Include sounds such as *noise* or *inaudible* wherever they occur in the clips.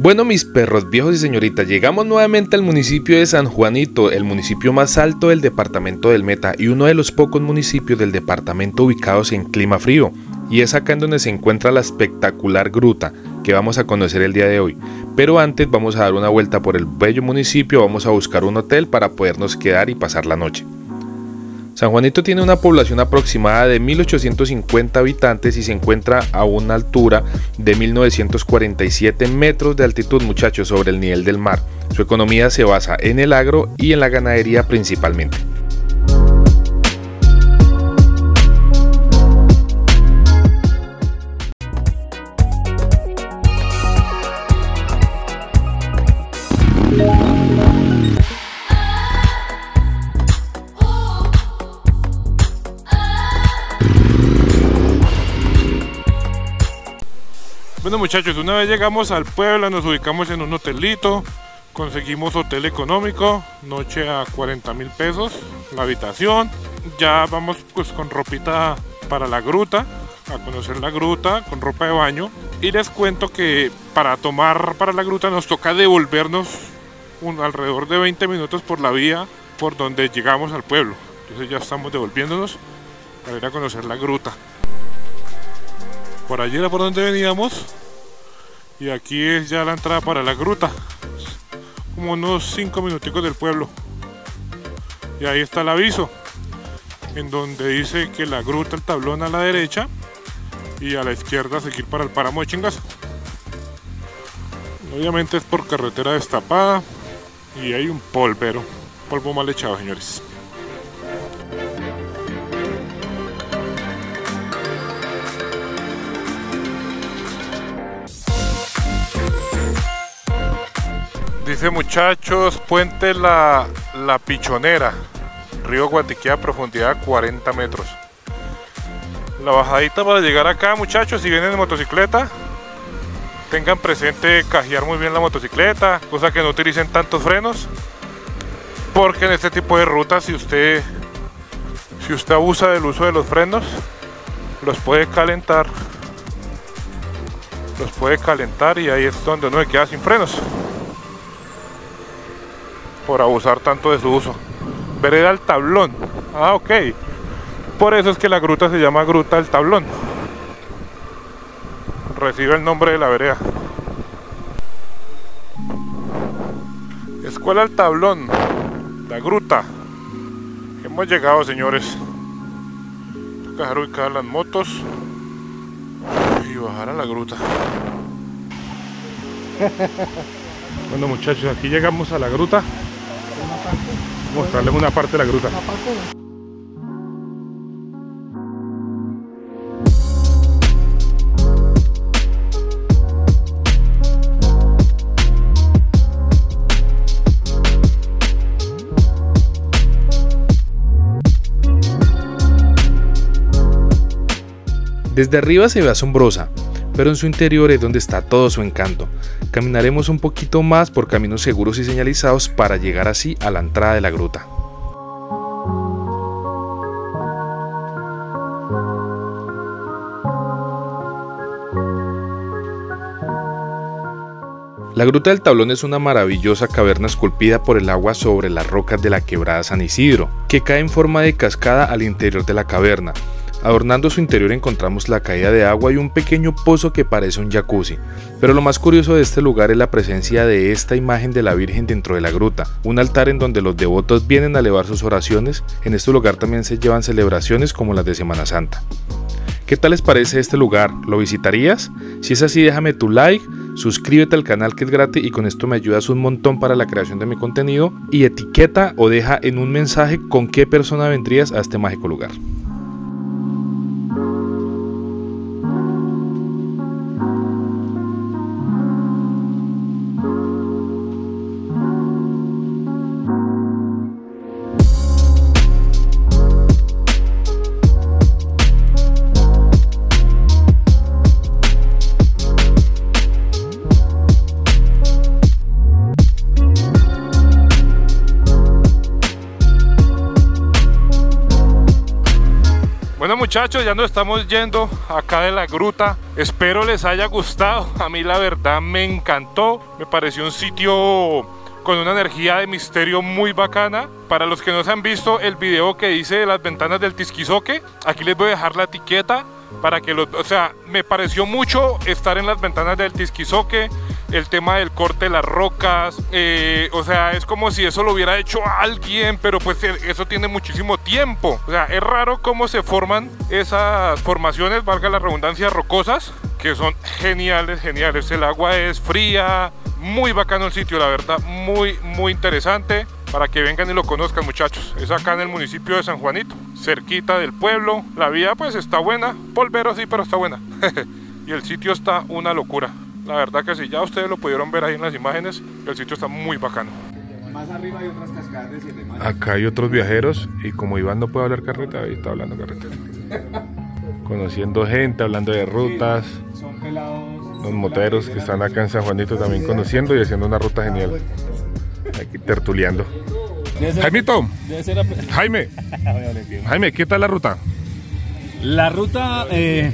Bueno mis perros viejos y señoritas, llegamos nuevamente al municipio de San Juanito, el municipio más alto del departamento del Meta y uno de los pocos municipios del departamento ubicados en clima frío. Y es acá en donde se encuentra la espectacular gruta que vamos a conocer el día de hoy. Pero antes vamos a dar una vuelta por el bello municipio, vamos a buscar un hotel para podernos quedar y pasar la noche. San Juanito tiene una población aproximada de 1.850 habitantes y se encuentra a una altura de 1.947 metros de altitud muchachos sobre el nivel del mar. Su economía se basa en el agro y en la ganadería principalmente. Bueno muchachos, una vez llegamos al pueblo, nos ubicamos en un hotelito, conseguimos hotel económico, noche a 40 mil pesos, la habitación, ya vamos pues con ropita para la gruta, a conocer la gruta con ropa de baño y les cuento que para tomar para la gruta nos toca devolvernos un, alrededor de 20 minutos por la vía por donde llegamos al pueblo, entonces ya estamos devolviéndonos para ir a conocer la gruta. Por allí era por donde veníamos. Y aquí es ya la entrada para la gruta. Como unos 5 minuticos del pueblo. Y ahí está el aviso. En donde dice que la gruta, el tablón a la derecha. Y a la izquierda seguir para el páramo de Chingaza. Obviamente es por carretera destapada. Y hay un polvero. Polvo mal echado, señores. Muchachos, puente la, la Pichonera, río Guatiquía, profundidad 40 metros. La bajadita para llegar acá muchachos, si vienen en motocicleta, tengan presente cajear muy bien la motocicleta, cosa que no utilicen tantos frenos, porque en este tipo de rutas si usted si usted abusa del uso de los frenos, los puede calentar, los puede calentar y ahí es donde uno se queda sin frenos por abusar tanto de su uso. Vereda al tablón. Ah, ok. Por eso es que la gruta se llama Gruta del Tablón. Recibe el nombre de la vereda. Escuela al Tablón. La gruta. Hemos llegado, señores. Toca dejar ubicar las motos y bajar a la gruta. Bueno muchachos, aquí llegamos a la gruta mostrarles una parte de la gruta. Desde arriba se ve asombrosa, pero en su interior es donde está todo su encanto. Caminaremos un poquito más por caminos seguros y señalizados para llegar así a la entrada de la gruta. La Gruta del Tablón es una maravillosa caverna esculpida por el agua sobre las rocas de la quebrada San Isidro, que cae en forma de cascada al interior de la caverna, Adornando su interior encontramos la caída de agua y un pequeño pozo que parece un jacuzzi. Pero lo más curioso de este lugar es la presencia de esta imagen de la Virgen dentro de la gruta, un altar en donde los devotos vienen a elevar sus oraciones. En este lugar también se llevan celebraciones como las de Semana Santa. ¿Qué tal les parece este lugar? ¿Lo visitarías? Si es así, déjame tu like, suscríbete al canal que es gratis y con esto me ayudas un montón para la creación de mi contenido y etiqueta o deja en un mensaje con qué persona vendrías a este mágico lugar. Muchachos, ya nos estamos yendo acá de la gruta. Espero les haya gustado. A mí la verdad me encantó. Me pareció un sitio con una energía de misterio muy bacana. Para los que no se han visto el video que hice de las ventanas del Tisquizoque, aquí les voy a dejar la etiqueta para que lo, o sea, me pareció mucho estar en las ventanas del Tisquizoque, el tema del corte de las rocas, eh, o sea, es como si eso lo hubiera hecho alguien, pero pues eh, eso tiene muchísimo tiempo, o sea, es raro cómo se forman esas formaciones, valga la redundancia, rocosas, que son geniales, geniales, el agua es fría, muy bacano el sitio, la verdad, muy, muy interesante para que vengan y lo conozcan muchachos. Es acá en el municipio de San Juanito, cerquita del pueblo. La vía pues está buena, polvero sí, pero está buena. *laughs* y el sitio está una locura. La verdad que sí, ya ustedes lo pudieron ver ahí en las imágenes, el sitio está muy bacano. Más arriba hay otras cascadas de siete Acá hay otros viajeros y como Iván no puede hablar carreta, ahí está hablando carreta. *laughs* Conociendo gente, hablando de rutas. Son pelados. Los moteros que están acá en San Juanito también conociendo y haciendo una ruta genial. Aquí tertuleando. Jaimito, Jaime, *laughs* Jaime, ¿qué tal la ruta? La ruta, eh,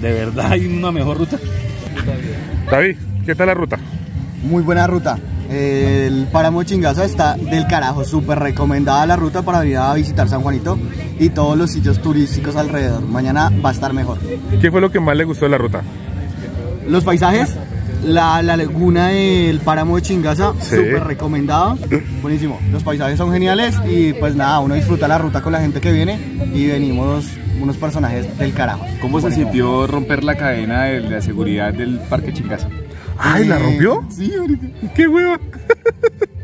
de verdad hay una mejor ruta. David, ¿qué tal la ruta? Muy buena ruta. El páramo Chingaza está del carajo, súper recomendada la ruta para venir a visitar San Juanito y todos los sitios turísticos alrededor. Mañana va a estar mejor. ¿Qué fue lo que más le gustó de la ruta? Los paisajes, la, la laguna del páramo de Chingaza, Sí. súper recomendado. Buenísimo. Los paisajes son geniales y pues nada, uno disfruta la ruta con la gente que viene y venimos unos personajes del carajo. ¿Cómo se sintió romper la cadena de la seguridad del Parque Chingaza? ¡Ay, la rompió! Sí, ahorita. ¡Qué hueva!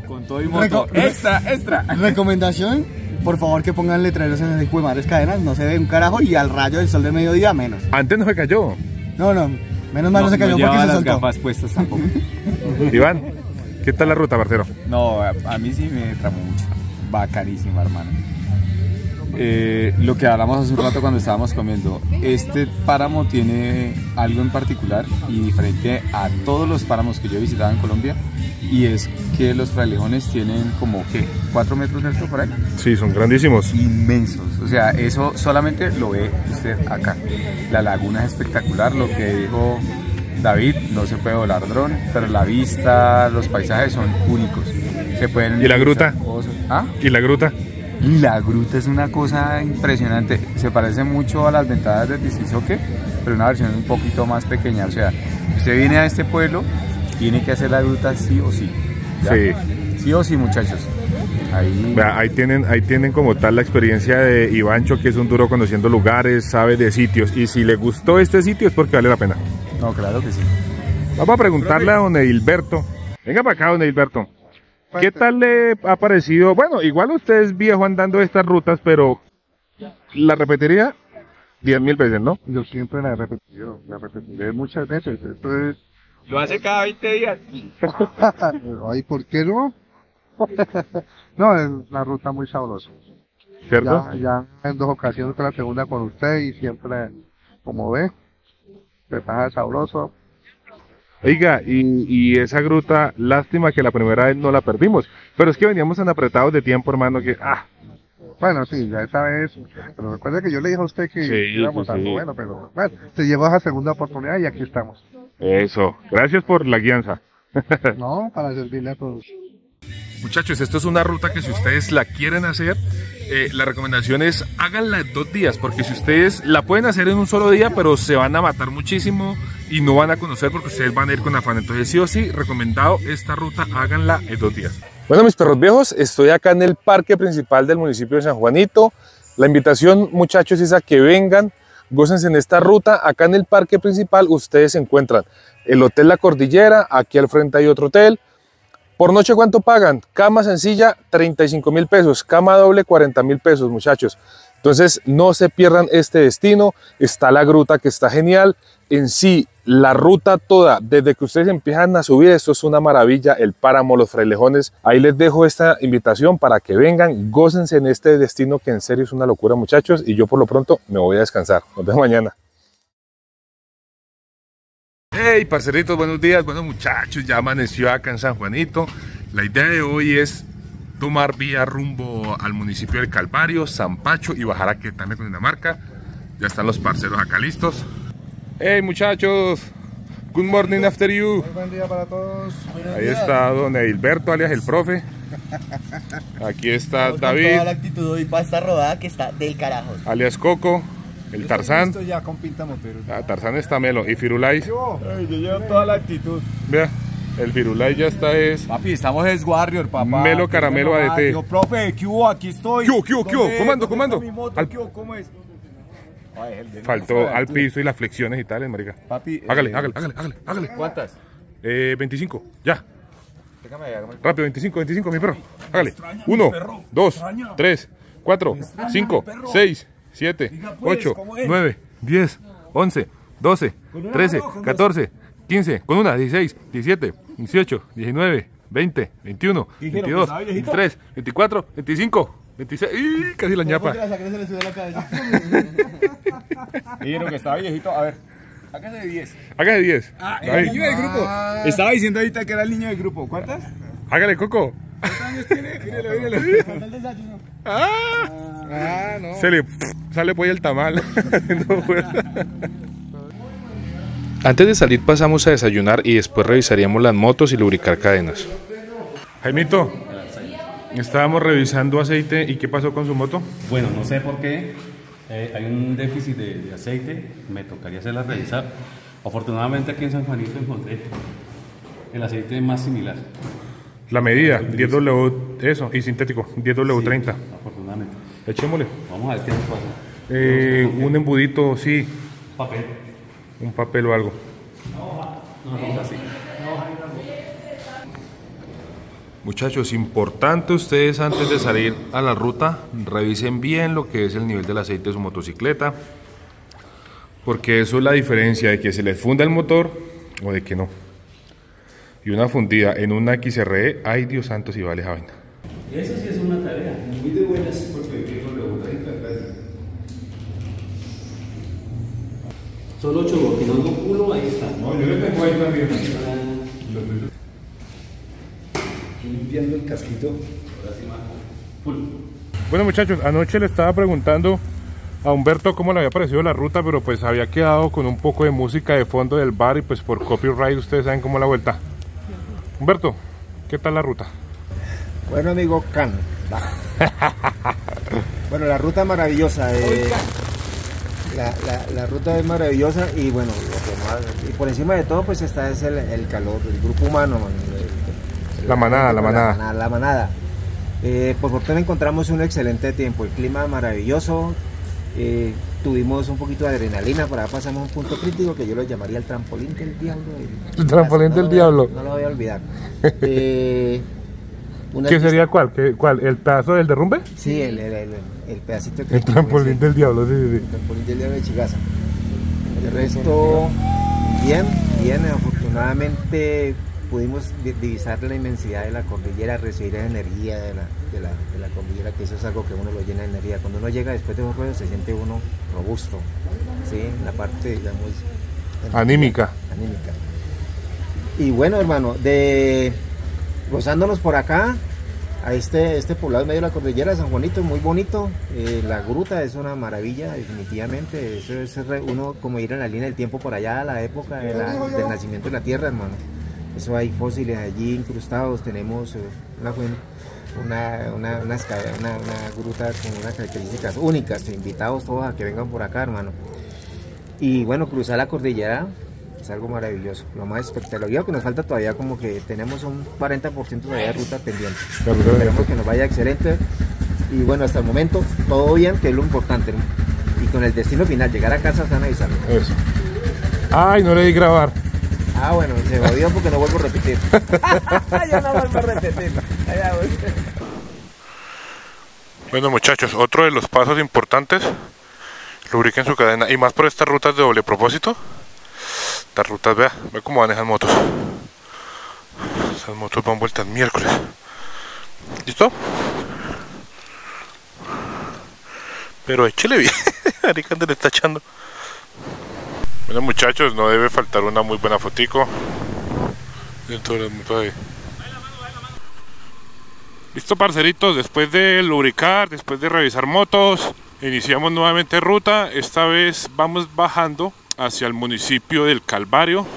Con todo y moto. Reco- ¡Extra, extra! *laughs* Recomendación, por favor que pongan letreros en esas cadenas, no se ve un carajo y al rayo del sol de mediodía menos. Antes no se cayó. No, no, menos mal no, se cayó porque llevaba se las soltó. gafas puestas tampoco. *laughs* Iván, ¿qué tal la ruta, parcero? No, a, a mí sí me tramó mucho. Bacanísima, hermano. Eh, lo que hablamos hace un rato cuando estábamos comiendo, este páramo tiene algo en particular y diferente a todos los páramos que yo he visitado en Colombia y es que los frailejones tienen como, ¿qué? ¿4 metros de alto por ahí? Sí, son grandísimos. inmensos. O sea, eso solamente lo ve usted acá. La laguna es espectacular, lo que dijo David, no se puede volar dron, pero la vista, los paisajes son únicos. Se pueden ¿Y la gruta? ¿Ah? ¿Y la gruta? La gruta es una cosa impresionante. Se parece mucho a las ventanas de Tizizoque, pero una versión un poquito más pequeña. O sea, usted viene a este pueblo, tiene que hacer la gruta sí o sí. ¿ya? Sí. Sí o sí, muchachos. Ahí. Ahí tienen, ahí tienen como tal la experiencia de Ivancho, que es un duro conociendo lugares, sabe de sitios. Y si le gustó este sitio es porque vale la pena. No, claro que sí. Vamos a preguntarle a don Edilberto. Venga para acá, don Edilberto. ¿Qué tal le ha parecido? Bueno, igual usted es viejo andando estas rutas, pero la repetiría diez mil veces, ¿no? Yo siempre la he repetido, la repetiré muchas veces. Esto es. Lo hace cada 20 días. *laughs* Ay, ¿por qué no? *laughs* no, es una ruta muy sabrosa. ¿Cierto? Ya, ya en dos ocasiones fue la segunda con usted y siempre, como ve, se pasa sabroso. Oiga, y, y esa gruta, lástima que la primera vez no la perdimos. Pero es que veníamos tan apretados de tiempo, hermano, que ah, Bueno, sí, ya esa vez, pero recuerde que yo le dije a usted que Sí, íbamos sí, sí. bueno, pero bueno, se llevó esa segunda oportunidad y aquí estamos. eso. Gracias por la guianza. *laughs* No, para servirle a todos. Muchachos, esto es una ruta que si ustedes la quieren hacer, eh, la recomendación es háganla en dos días, porque si ustedes la pueden hacer en un solo día, pero se van a matar muchísimo y no van a conocer porque ustedes van a ir con afán. Entonces sí o sí, recomendado esta ruta, háganla en dos días. Bueno, mis perros viejos, estoy acá en el parque principal del municipio de San Juanito. La invitación, muchachos, es a que vengan, gócense en esta ruta. Acá en el parque principal ustedes encuentran el Hotel La Cordillera, aquí al frente hay otro hotel. Por noche, ¿cuánto pagan? Cama sencilla, 35 mil pesos. Cama doble, 40 mil pesos, muchachos. Entonces, no se pierdan este destino. Está la gruta que está genial. En sí, la ruta toda, desde que ustedes empiezan a subir, esto es una maravilla. El páramo, los frailejones. Ahí les dejo esta invitación para que vengan, gócense en este destino que en serio es una locura, muchachos. Y yo por lo pronto me voy a descansar. Nos vemos mañana. Hey, parceritos, buenos días. Bueno, muchachos, ya amaneció acá en San Juanito. La idea de hoy es tomar vía rumbo al municipio del Calvario, San Pacho y bajar a Quetame, Cundinamarca. Ya están los parceros acá listos. Hey muchachos, good morning after you. Muy buen día para todos. Ahí está don Edilberto, alias el profe. Aquí está con David, Toda la actitud hoy para esta rodada que está del carajo. alias Coco, el Tarzán. Esto ya con pinta motero. Ah, Tarzán está melo. Y Firulais, Yo, yo llevo toda la actitud. vea, el Firulais ya está es. Papi, estamos es Warrior, papá. Melo Caramelo Ah, ADT. Yo, profe, ¿qué hubo? Aquí estoy. ¿Qué hubo, qué hubo, qué hubo? ¿Dónde- Comando, comando. está mi moto? Al- ¿Qué hubo? ¿Cómo es? Ay, el de- Faltó al piso y las flexiones y tales, marica. Papi, Hágale, eh, hágale, hágale, hágale, hágale. ¿Cuántas? Eh, 25, ya. Rápido, 25, 25, mi perro. Hágale. 1, 2, 3, 4, 5, 6, 7, pues, 8, ¿cómo es? 9, 10, 11, 12, 13, 14, 15, con una, 16, 17, 18, 19, 20, 21, Dijeron que 22, estaba viejito. 23, 24, 25, 26. ¡Y! Casi la ñapa. la sangre se le sube a la cabeza. Dijeron que estaba viejito. A ver, hágase de 10. Hágale 10. Ah, el niño del grupo. Estaba diciendo ahorita que era el niño del grupo. ¿Cuántas? Hágale, Coco. ¿Cuántos años tiene? Mírelo, mírelo. Ah, no. Se le sale pues el tamal. *laughs* No. Antes de salir pasamos a desayunar y después revisaríamos las motos y lubricar cadenas. Jaimito, estábamos revisando aceite y ¿qué pasó con su moto? Bueno, no sé por qué eh, hay un déficit de, de aceite, me tocaría hacerla revisar. Afortunadamente aquí en San Juanito encontré el aceite más similar. La medida, 10W, eso, y sintético, 10W30. Sí, afortunadamente. Echémosle. Vamos a ver qué nos pasa. Eh, un embudito, sí, Papel. un papel o algo. No, vamos así. Muchachos, importante ustedes antes de salir a la ruta, revisen bien lo que es el nivel del aceite de su motocicleta, porque eso es la diferencia de que se les funda el motor o de que no. Y una fundida en una XRE, ay Dios santo si vale esa vaina. Eso sí es una tarea. Muy de buenas porque hay que Son ocho porque no culo, ahí está. No, yo le tengo ahí también. Limpiando el casquito. Bueno muchachos, anoche le estaba preguntando a Humberto cómo le había parecido la ruta, pero pues había quedado con un poco de música de fondo del bar y pues por copyright ustedes saben cómo la vuelta. Humberto, ¿qué tal la ruta? Bueno, amigo Can. *laughs* bueno, la ruta maravillosa. eh, la, la- la ruta es maravillosa y bueno, lo que más- y por encima de todo, pues está es el, el calor, el grupo humano, man, el- el- La manada, la manada. La manada. Eh, por fortuna encontramos un excelente tiempo, el clima maravilloso. eh, tuvimos un poquito de adrenalina, por ahí pasamos un punto crítico que yo lo llamaría el trampolín del diablo. El trampolín No del voy a- diablo. No lo voy a olvidar. *laughs* Eh, ¿Qué sería cuál? ¿Qué- ¿Cuál? ¿El pedazo del derrumbe? Sí, el, el, el, el pedacito que El trampolín del diablo, sí, sí, El trampolín del diablo de Chigaza. El resto, bien, bien, afortunadamente pudimos di- divisar la inmensidad de la cordillera, recibir la energía de la, de, la, de la cordillera, que eso es algo que uno lo llena de energía. Cuando uno llega después de un ruedo se siente uno robusto, ¿sí? En la parte, digamos, Anímica. anímica. Y bueno, hermano, de gozándonos por acá, a este, este poblado en medio de la cordillera de San Juanito, muy bonito. Eh, la gruta es una maravilla, definitivamente. Eso es re- uno como ir en la línea del tiempo por allá, a la época de la- del nacimiento de la tierra, hermano. Eso hay fósiles allí incrustados. Tenemos eh, una, una, una, una- gruta con unas características únicas. Invitados todos a que vengan por acá, hermano. Y bueno, cruzar la cordillera es algo maravilloso. Lo más espectacular. Que nos falta todavía como que tenemos un 40% todavía de ruta pendiente. Esperemos que nos vaya excelente. Y bueno, hasta el momento todo bien, que es lo importante. ¿no? Y con el destino final, llegar a casa y salvo. Eso. Ay, no le di grabar. Ah, bueno, se jodió porque no vuelvo a repetir. *laughs* ya no vuelvo a repetir. Allá voy. Bueno muchachos, otro de los pasos importantes, lubriquen su cadena y más por estas rutas de doble propósito. Estas rutas, vea, ve cómo manejan motos. Esas motos van vueltas miércoles. ¿Listo? Pero échele bien, *laughs* Arica le está echando. Bueno muchachos, no debe faltar una muy buena fotico. Dentro. Listo, parceritos, después de lubricar, después de revisar motos, Iniciamos nuevamente ruta, esta vez vamos bajando hacia el municipio del Calvario.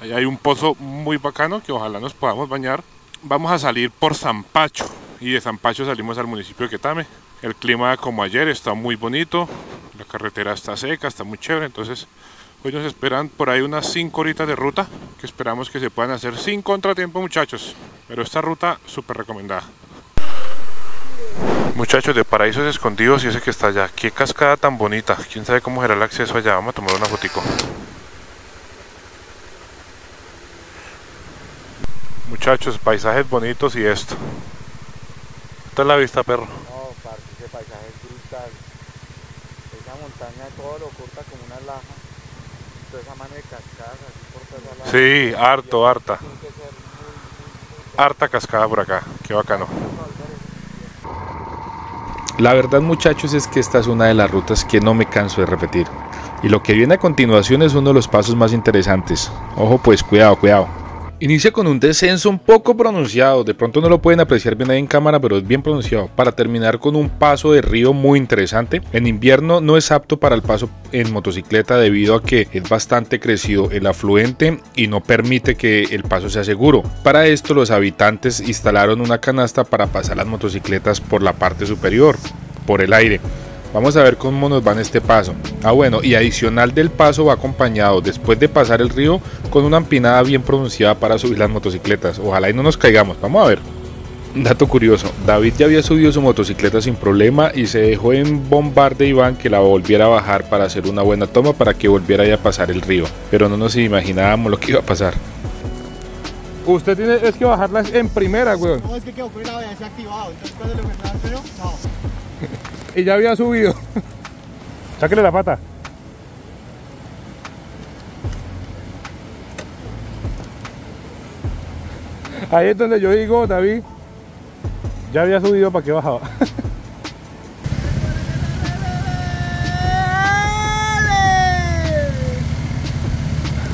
Allá hay un pozo muy bacano que ojalá nos podamos bañar. Vamos a salir por Zampacho y de Zampacho salimos al municipio de Quetame. El clima como ayer está muy bonito, la carretera está seca, está muy chévere, entonces hoy nos esperan por ahí unas 5 horitas de ruta que esperamos que se puedan hacer sin contratiempo muchachos, pero esta ruta súper recomendada. Muchachos de Paraísos Escondidos y ese que está allá, qué cascada tan bonita, quién sabe cómo será el acceso allá, vamos a tomar una fotico. Muchachos, paisajes bonitos y esto. Esta es la vista, perro. No, parce, ese paisaje es brutal. Esa montaña todo lo corta como una laja. Toda esa mano de cascadas así por toda la Sí, harto, harta. Tiene que ser muy, Harta cascada por acá, qué bacano. La verdad muchachos es que esta es una de las rutas que no me canso de repetir. Y lo que viene a continuación es uno de los pasos más interesantes. Ojo pues, cuidado, cuidado. Inicia con un descenso un poco pronunciado, de pronto no lo pueden apreciar bien ahí en cámara, pero es bien pronunciado, para terminar con un paso de río muy interesante. En invierno no es apto para el paso en motocicleta debido a que es bastante crecido el afluente y no permite que el paso sea seguro. Para esto los habitantes instalaron una canasta para pasar las motocicletas por la parte superior, por el aire. Vamos a ver cómo nos va en este paso. Ah bueno, y adicional del paso va acompañado después de pasar el río con una empinada bien pronunciada para subir las motocicletas. Ojalá y no nos caigamos. Vamos a ver. Dato curioso, David ya había subido su motocicleta sin problema y se dejó en bombar de Iván que la volviera a bajar para hacer una buena toma para que volviera ya a pasar el río. Pero no nos imaginábamos lo que iba a pasar. Usted tiene es que bajarlas en primera, weón. No, es que quedó con el ABS activado, entonces cuando le no. Y ya había subido. Sáquele la pata. Ahí es donde yo digo, David, ya había subido para que bajaba.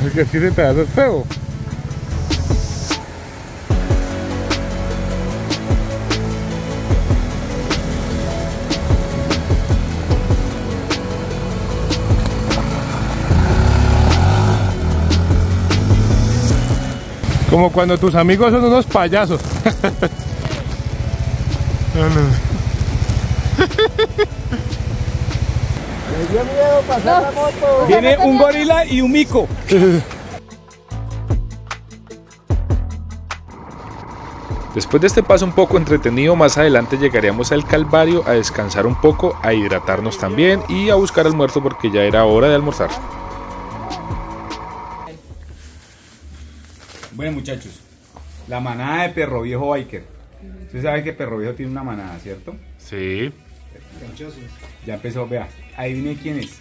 Es *laughs* que tiene pedazos feo. Como cuando tus amigos son unos payasos. Me dio miedo pasar la moto. Viene un gorila y un mico. Después de este paso un poco entretenido, más adelante llegaríamos al Calvario a descansar un poco, a hidratarnos también y a buscar almuerzo porque ya era hora de almorzar. Bueno, muchachos, la manada de Perro Viejo Biker. Usted sabe que Perro Viejo tiene una manada, ¿cierto? Sí. Ya empezó, vea. Adivine quién es.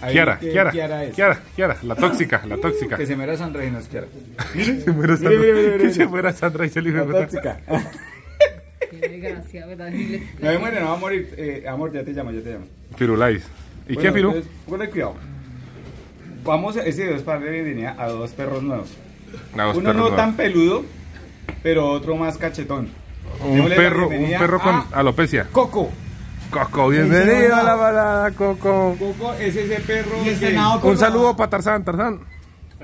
Adivine Kiara, qué Kiara, Kiara es. Kiara, Kiara, la tóxica, la tóxica. Que se muera Sandra y no es Kiara. Se muera Sandra, Mire, mire, mire, mire. que *laughs* se muera Sandra y se le La tóxica. *laughs* Desgracia, ¿verdad? No me muere, no va a morir. Eh, amor, ya te llamo, ya te llamo. Firulais. ¿Y Bueno, qué, Firu? entonces, Ponle cuidado. Vamos, este video es para darle bienvenida a dos perros nuevos. Uno no tan peludo, pero otro más cachetón. Un Démosle perro, un perro con a alopecia. Coco. Coco, bienvenido a la balada, Coco. Coco es ese perro. Y que- Un saludo para Tarzán, Tarzán.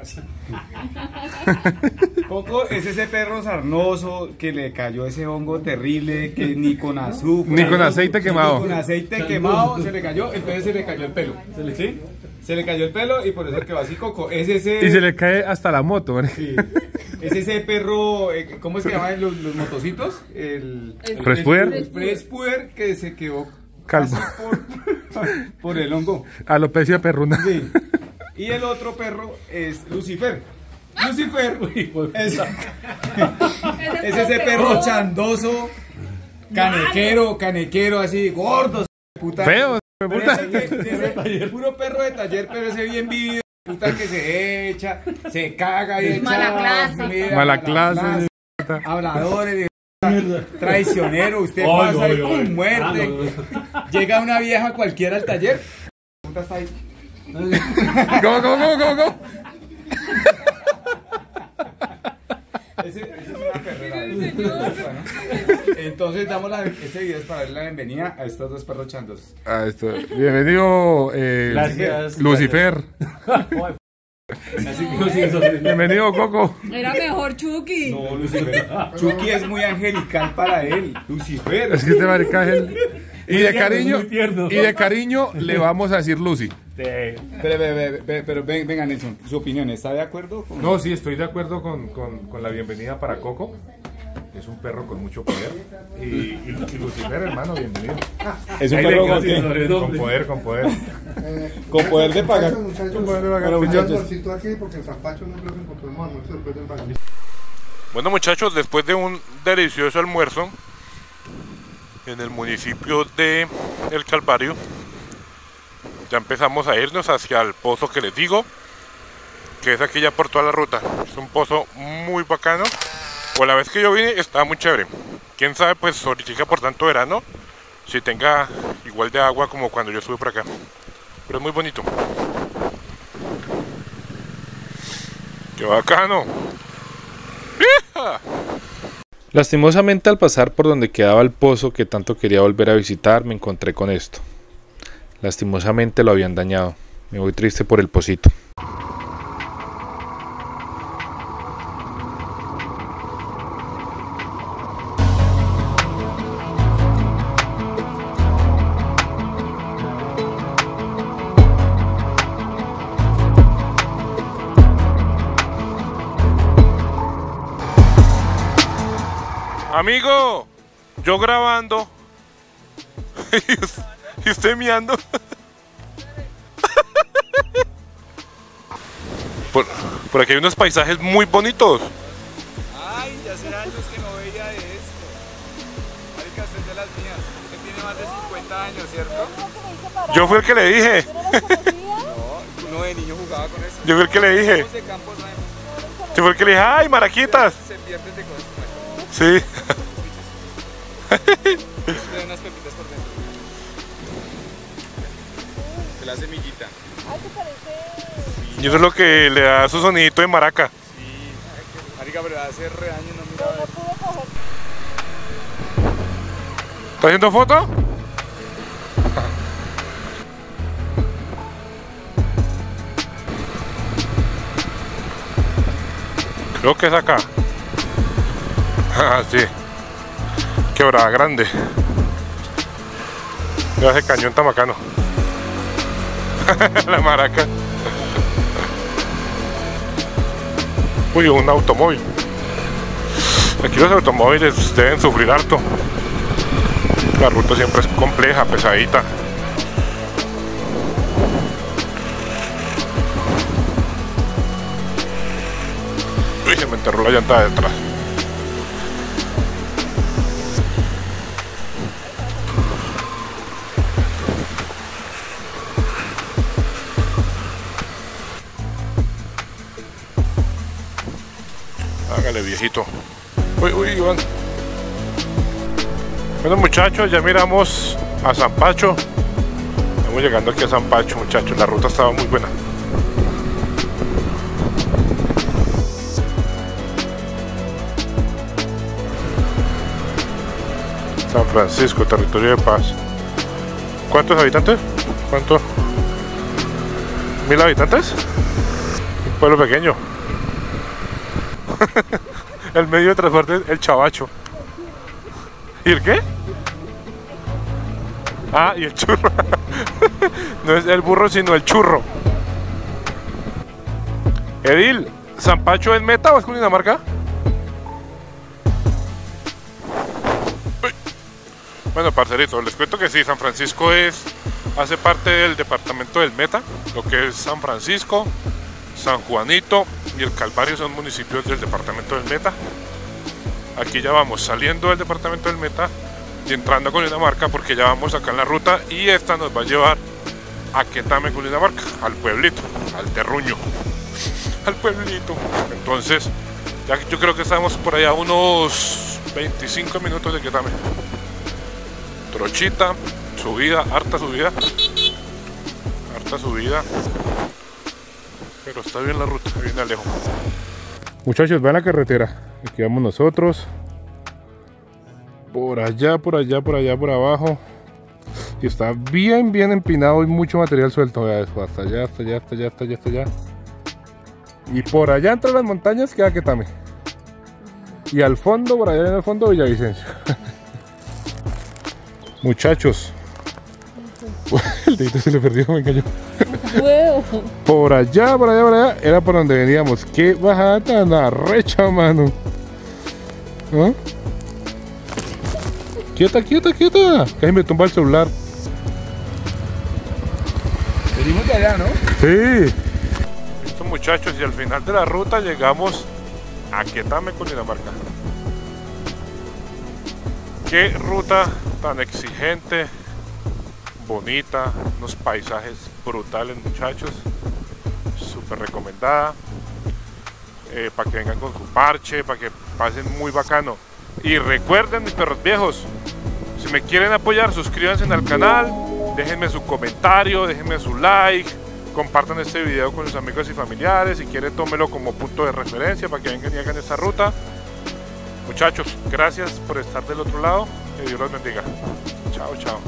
*laughs* Coco es ese perro sarnoso que le cayó ese hongo terrible que ni con azúcar. Ni con aceite quemado. Ni con aceite quemado se le cayó, entonces se le cayó el pelo. ¿Sí? Se le cayó el pelo y por eso quedó así Coco. Es ese. Y se le cae hasta la moto, ¿vale? Sí. Es ese perro, eh, ¿cómo es que llaman los, los motocitos? El, El- Fresh Puer. el Fresh Puer que se quedó Calvo. por, por el hongo. Alopecia perruna. Sí. Y el otro perro es Lucifer. Lucifer es, es ese perro chandoso, canequero, canequero, así, gordo, puta. Feo, puta. *laughs* puro perro de taller, pero ese bien vivido, puta que se echa, se caga y echa mala clase. mira, Mala clase, habladores, de traicionero, usted pasa y ¡pum! muerte. Llega una vieja cualquiera al taller. *laughs* puta está ahí. ¿Cómo, cómo, cómo, cómo, cómo? Ese, ese es una. *laughs* Entonces damos la, ese video es para dar la bienvenida a estos dos perros chandos. Ah, esto. Bienvenido, eh, Gracias. Lucifer. Bienvenido, Coco. Era mejor Chucky. No, Lucifer. Chucky es muy angelical para él. Lucifer. Es que este marica es el- Y de cariño, y de cariño le vamos a decir Lucy. Pero, pero, pero, pero, pero ven- venga, Nelson, su opinión, ¿está de acuerdo? Con... No, sí, estoy de acuerdo con, con- con la bienvenida para Coco. Es un perro con mucho poder. Y, y- y Lucifer, hermano, bienvenido. *laughs* Es un Ahí perro con? Con poder, con poder. *laughs* con poder de pagar. Muchachos, Con poder de pagar. Bueno muchachos, después de un delicioso almuerzo en el municipio de El Calvario, ya empezamos a irnos hacia el pozo que les digo, que es aquí ya por toda la ruta. Es un pozo muy bacano. O la vez que yo vine estaba muy chévere. Quién sabe, pues ahorita por tanto verano, si tenga igual de agua como cuando yo estuve por acá. Pero es muy bonito. ¡Qué bacano! Lastimosamente al pasar por donde quedaba el pozo que tanto quería volver a visitar me encontré con esto. Lastimosamente lo habían dañado. Me voy triste por el pocito. Amigo, yo grabando *laughs* y usted miando. *laughs* Por, por aquí hay unos paisajes muy bonitos. Ay, ya años que no veía de esto. Marica, usted es de las mías. Usted tiene más de 50 años, ¿cierto? Yo fui el que le dije. No, uno de niño jugaba con eso. Yo fui el que le dije. Yo fui el que le dije, ¡ay, maraquitas! Se pierden de cosas. Sí. *laughs* Unas pepitas por dentro. De la semillita. Y eso es lo que le da su sonidito de maraca. Sí. Marica, pero hace re años no miraba eso. ¿Está haciendo foto? Creo que es acá. Ah, sí. Quebrada grande. Ya ese cañón tan bacano. *laughs* La maraca. Uy, un automóvil. Aquí los automóviles deben sufrir harto. La ruta siempre es compleja, pesadita. Uy, se me enterró la llanta de detrás. Bueno, muchachos, ya miramos a San Pacho. Estamos llegando aquí a San Pacho, muchachos. La ruta estaba muy buena. San Francisco, territorio de paz. ¿Cuántos habitantes? ¿Cuánto? ¿Mil habitantes? Un pueblo pequeño. El medio de transporte es el chavacho. ¿Y el qué? Ah, y el churro. *laughs* no es el burro, sino el churro. Edil, ¿San Pacho es meta o es Cundinamarca? Bueno, parcerito, les cuento que sí, San Francisco es hace parte del departamento del Meta, lo que es San Francisco, San Juanito y el Calvario son municipios del departamento del Meta. Aquí ya vamos saliendo del departamento del Meta y entrando a Cundinamarca porque ya vamos acá en la ruta y esta nos va a llevar a Quetame, Cundinamarca, al pueblito, al terruño, *laughs* al pueblito. Entonces, ya yo creo que estamos por allá unos 25 minutos de Quetame. Trochita, subida, harta subida, harta subida, pero está bien la ruta, bien lejos. Muchachos, vean la carretera. Aquí vamos nosotros. Por allá, por allá, por allá, por abajo. Y está bien, bien empinado y mucho material suelto. Vea eso, hasta allá, hasta allá, hasta allá, hasta allá, hasta allá. Y por allá entre las montañas queda Quetame. Y al fondo, por allá en el fondo, Villavicencio. *laughs* Muchachos. *laughs* El dedito se le perdió, me cayó. Huevo. Por allá, por allá, por allá, era por donde veníamos. Qué bajada tan arrecha, mano. ¿Ah? Quieta, quieta, quieta. Casi me tumba el celular. Venimos de allá, ¿no? Sí. Listo, muchachos, y al final de la ruta llegamos a Quetame, Cundinamarca. Qué ruta tan exigente, bonita, unos paisajes brutales, muchachos. Súper recomendada. eh, para que vengan con su parche, para que pasen muy bacano. Y recuerden, mis perros viejos, si me quieren apoyar, suscríbanse al canal, déjenme su comentario, déjenme su like, compartan este video con sus amigos y familiares, si quieren tómelo como punto de referencia para que vengan y hagan esta ruta. Muchachos, gracias por estar del otro lado, que Dios los bendiga. Chao, chao.